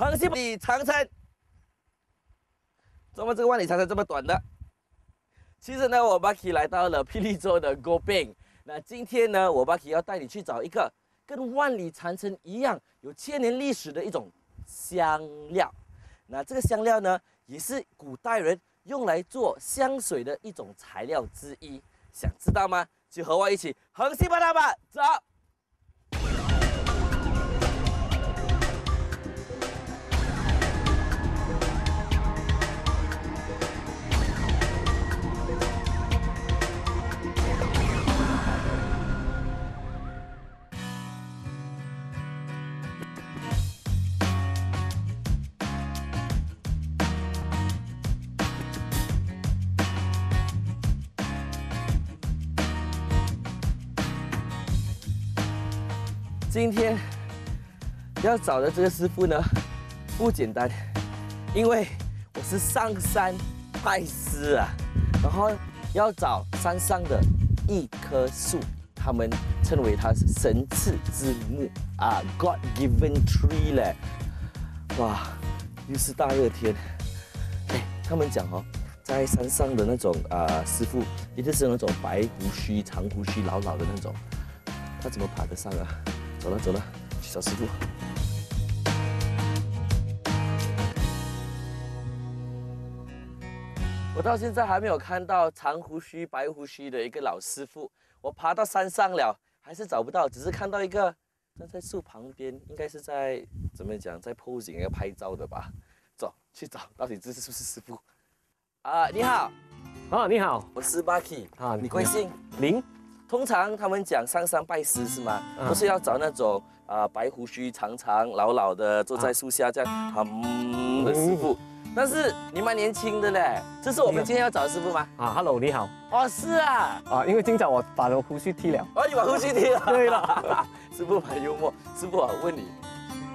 恒星万里长城。怎么这个万里长城这么短的？其实呢，我 Bucky 来到了霹雳州的 Go Bang。那今天呢，我 Bucky 要带你去找一个跟万里长城一样有千年历史的一种香料。那这个香料呢，也是古代人用来做香水的一种材料之一。想知道吗？就和我一起横西巴达吧，走！今天要找的这个师傅呢，不简单，因为我是上山拜师啊，然后要找山上的一棵树，他们称为它是神赐之木啊，God given tree 嘞，哇，又是大热天，哎，他们讲哦，在山上的那种啊师傅，一定是那种白胡须、长胡须、老老的那种，他怎么爬得上啊？走了走了，去找师傅。我到现在还没有看到长胡须、白胡须的一个老师傅。我爬到山上了，还是找不到，只是看到一个站在树旁边，应该是在怎么讲，在 posing 要拍照的吧？走去找，到底这是不是师傅？啊，你好，啊，你好，我是 Bucky 啊，你贵姓？林。通常他们讲上山拜师是吗？不是要找那种啊白胡须长长老老的坐在树下这样嗯的师傅。但是你蛮年轻的嘞，这是我们今天要找的师傅吗？啊，Hello，你好。哦，是啊。啊，因为今早我把我胡须剃了。哦，你把胡须剃了。对了，师傅蛮幽默。师傅我，问你，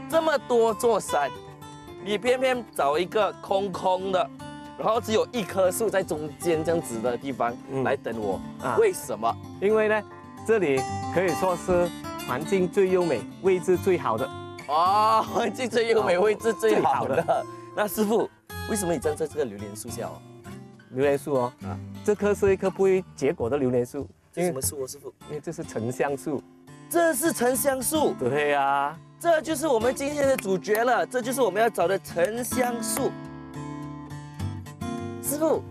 这么多座山，你偏偏找一个空空的？然后只有一棵树在中间这样子的地方来等我，为什么？因为呢，这里可以说是环境最优美、位置最好的。哦，环境最优美、位置最好的。那师傅，为什么你站在这个榴莲树下哦？榴莲树哦，啊，这棵是一棵不会结果的榴莲树。这什么树哦，师傅？因为这是沉香树。这是沉香树。对呀，这就是我们今天的主角了。这就是我们要找的沉香树。师傅，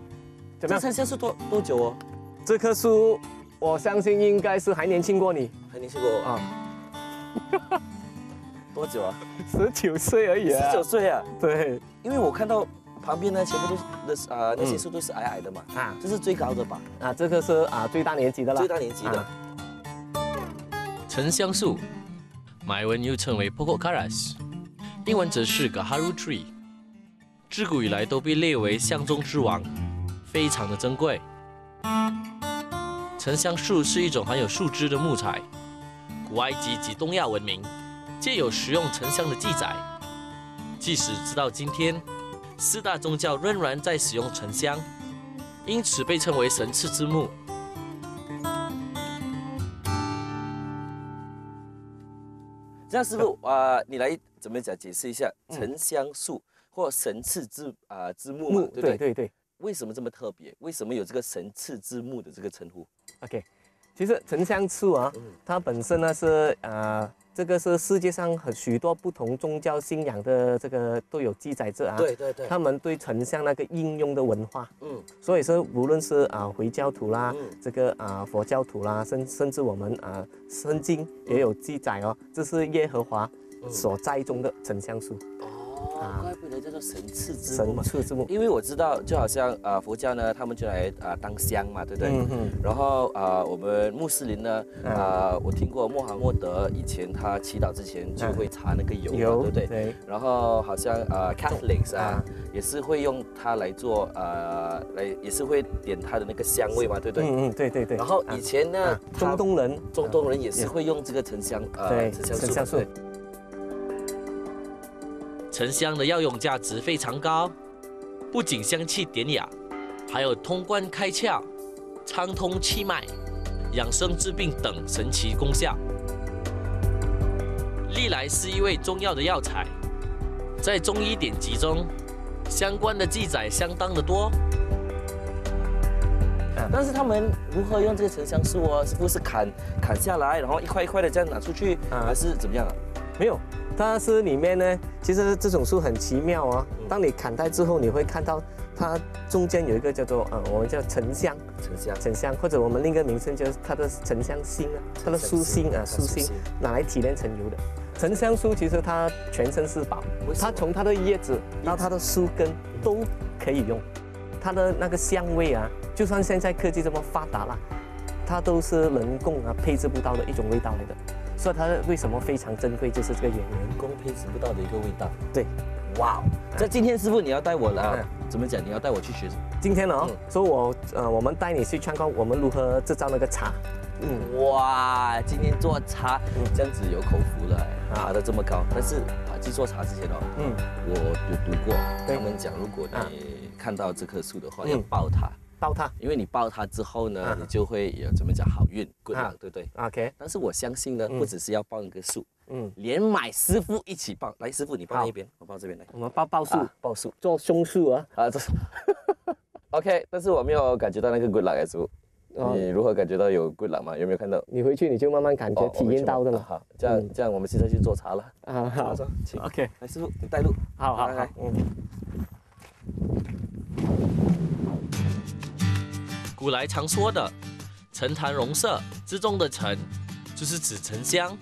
怎么样？沉香树多多久哦？这棵树，我相信应该是还年轻过你，还年轻过我啊？多久啊？十九岁而已啊！十九岁啊？对，因为我看到旁边呢，全部都是啊，那些树都是矮矮的嘛。啊，这是最高的吧？啊，这棵是啊最大年纪的了。最大年纪的。沉香树，马文又称为 Pococaras，英文则是 Gaharu Tree。自古以来都被列为香中之王，非常的珍贵。沉香树是一种含有树枝的木材，古埃及及东亚文明皆有食用沉香的记载。即使直到今天，四大宗教仍然在使用沉香，因此被称为神赐之木。这样师傅啊，你来怎么讲解释一下沉香树？或神赐之啊之木嘛，对对？对对。为什么这么特别？为什么有这个神赐之木的这个称呼？OK，其实沉香树啊，它本身呢是啊，这个是世界上很许多不同宗教信仰的这个都有记载着啊。对对对。他们对沉香那个应用的文化，嗯，所以说无论是啊回教徒啦，这个啊佛教徒啦，甚甚至我们啊圣经也有记载哦，这是耶和华所栽种的沉香树。啊，怪不得叫做神赐之木嘛，神赐之木。因为我知道，就好像啊，佛教呢，他们就来啊当香嘛，对不对？嗯嗯。然后啊，我们穆斯林呢，啊，我听过穆罕默德以前他祈祷之前就会擦那个油，对不对？对。然后好像啊，Catholics 啊，也是会用它来做啊，来也是会点它的那个香味嘛，对不对？嗯嗯，对对对。然后以前呢，中东人，中东人也是会用这个沉香啊，沉香树。沉香的药用价值非常高，不仅香气典雅，还有通关开窍、畅通气脉、养生治病等神奇功效。历来是一味中药的药材，在中医典籍中，相关的记载相当的多。但是他们如何用这个沉香树哦？是不是砍砍下来，然后一块一块的这样拿出去，还是怎么样啊？没有，它是里面呢。其实这种树很奇妙啊。当你砍开之后，你会看到它中间有一个叫做呃，我们叫沉香，沉香，沉香，或者我们另一个名称就是它的沉香心啊，它的树心啊，树心拿来提炼成油的。沉香树其实它全身是宝，它从它的叶子到它的树根都可以用，它的那个香味啊，就算现在科技这么发达了，它都是人工啊配置不到的一种味道来的，所以它为什么非常珍贵，就是这个原因，人工配置不到的一个味道。对，哇，这今天师傅你要带我来，怎么讲？你要带我去学？今天呢，所以我呃，我们带你去参观我们如何制造那个茶。嗯，哇，今天做茶这样子有口福了，爬得这么高。但是啊，去做茶之前哦，嗯，我有读过，他们讲，如果你看到这棵树的话，要抱它，抱它，因为你抱它之后呢，你就会有怎么讲好运，good luck，对不对？OK。但是我相信呢，不只是要抱一个树，嗯，连买师傅一起抱。来，师傅你抱那边，我抱这边来。我们抱抱树，抱树，做松树啊。啊，这是 OK。但是我没有感觉到那个 good luck，师傅。你如何感觉到有 good luck 吗？有没有看到？你回去你就慢慢感觉体验到的了。好，这样这样，我们现在去做茶了。啊，好，请。OK，来师傅，你带路。好好好。嗯。古来常说的“沉檀容色”之中的“沉”，就是指沉香，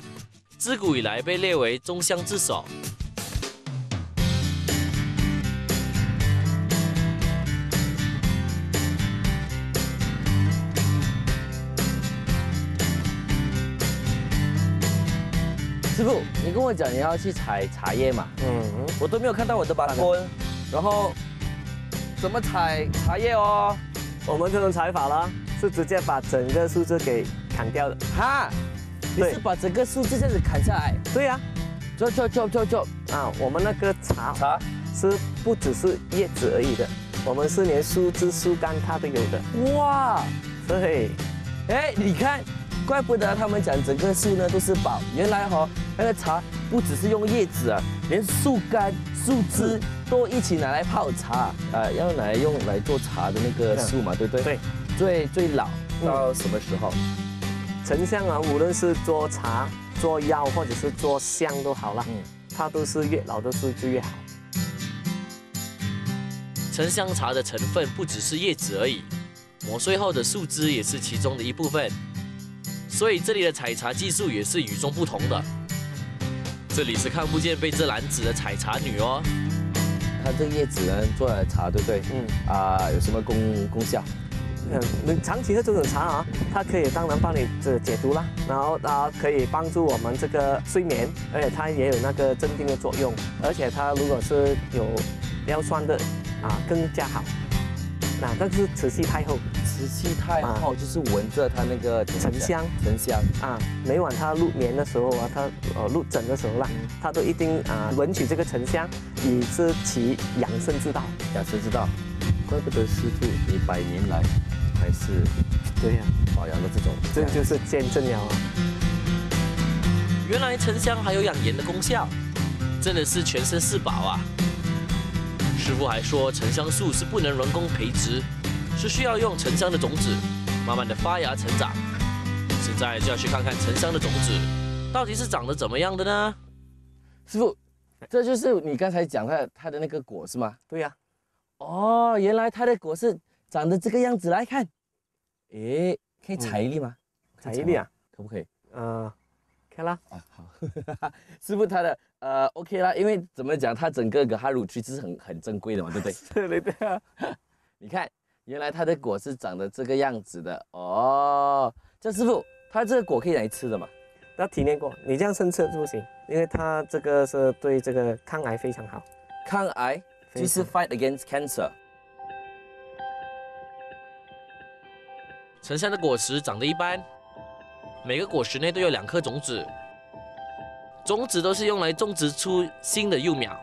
自古以来被列为中香之首。师傅，你跟我讲你要去采茶叶嘛？嗯，我都没有看到我的把棍，然后怎么采茶叶哦？我们这种采法啦，是直接把整个树枝给砍掉的。哈，你是把整个树枝这样子砍下来？对呀，就就就就就啊，我们那个茶茶是不只是叶子而已的，我们是连树枝、树干它都有的。哇，对，哎，你看。怪不得他们讲整个树呢都是宝，原来哈那个茶不只是用叶子啊，连树干、树枝都一起拿来泡茶啊，要拿来用来做茶的那个树嘛，对不对？对。最最老到什么时候？沉香啊，无论是做茶、做药或者是做香都好了，嗯，它都是越老的树就越好。沉香茶的成分不只是叶子而已，磨碎后的树枝也是其中的一部分。所以这里的采茶技术也是与众不同的。这里是看不见被这篮子的采茶女哦。它这个叶子呢，做了茶，对不对？嗯。啊，有什么功功效？嗯，你长期喝这种茶啊，它可以当然帮你这解毒啦，然后它可以帮助我们这个睡眠，而且它也有那个镇定的作用，而且它如果是有尿酸的啊，更加好。那但是慈禧太厚。瓷器太好，就是闻着它那个沉香，沉香啊。每晚他入眠的时候啊，他呃入枕的时候啦，他都一定啊闻取这个沉香，以知其养生之道。养生之道，怪不得师傅你百年来还是对呀保养的这种，这就是见证了啊。原来沉香还有养颜的功效，真的是全身是宝啊。师傅还说，沉香树是不能人工培植。是需要用沉香的种子，慢慢的发芽成长。现在就要去看看沉香的种子到底是长得怎么样的呢？师傅，这就是你刚才讲的它的那个果是吗？对呀。哦，原来它的果是长得这个样子。来看，诶，可以采一粒吗？采一粒啊？可不可以？嗯，开啦。啊，好。师傅，它的呃，OK 啦，因为怎么讲，它整个个哈鲁区是很很珍贵的嘛，对不对？对对对啊。你看。原来它的果是长得这个样子的哦。这师傅，它这个果可以来吃的吗？要体验过，你这样生吃不行，因为它这个是对这个抗癌非常好。抗癌就是 fight against cancer。沉香的果实长得一般，每个果实内都有两颗种子，种子都是用来种植出新的幼苗。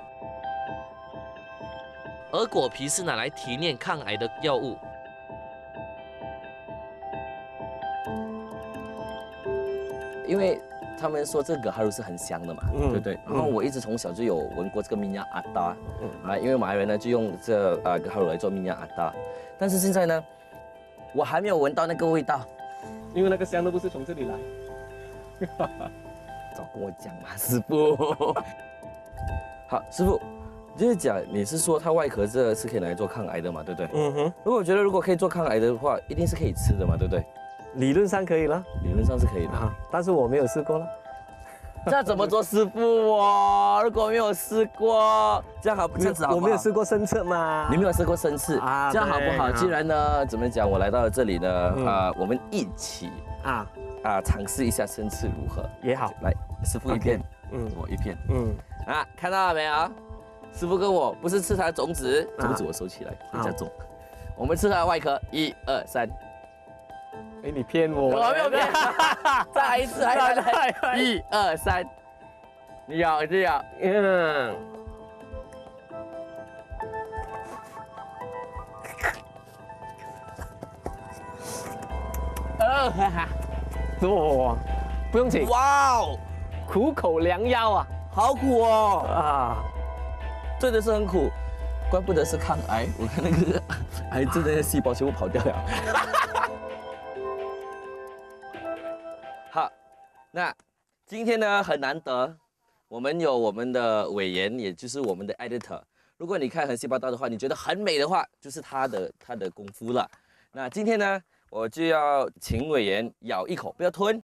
而果皮是拿来提炼抗癌的药物。因为他们说这个哈鲁是很香的嘛，对不对？然后我一直从小就有闻过这个米亚阿达，啊，因为马来人呢就用这呃哈鲁来做米亚阿达，但是现在呢，我还没有闻到那个味道，因为那个香都不是从这里来。早跟我讲嘛，师傅。好，师傅，就是讲你是说它外壳这是可以拿来做抗癌的嘛，对不对？嗯哼。如果我觉得如果可以做抗癌的话，一定是可以吃的嘛，对不对？理论上可以了，理论上是可以的，但是我没有试过了。这怎么做，师傅？哦如果没有试过，这样好，这样子好。我没有试过生吃嘛。你没有试过生吃啊？这样好不好？既然呢，怎么讲？我来到了这里呢，啊，我们一起啊啊尝试一下生吃如何？也好，来，师傅一片，嗯，我一片，嗯，啊，看到了没有？师傅跟我不是吃它的种子，种子我收起来，回家种。我们吃它的外壳，一二三。哎，你骗我！我没有骗，再来一次，来来来，一二三，你咬，你咬，嗯，呃，哈哈，哇，不用请，哇哦，苦口良药啊，好苦哦，啊，真的是很苦，怪不得是抗癌，我看那个 癌症那些细胞全部跑掉了。好那今天呢很难得，我们有我们的伟言，也就是我们的 editor。如果你看很细胞道的话，你觉得很美的话，就是他的他的功夫了。那今天呢，我就要请伟言咬一口，不要吞。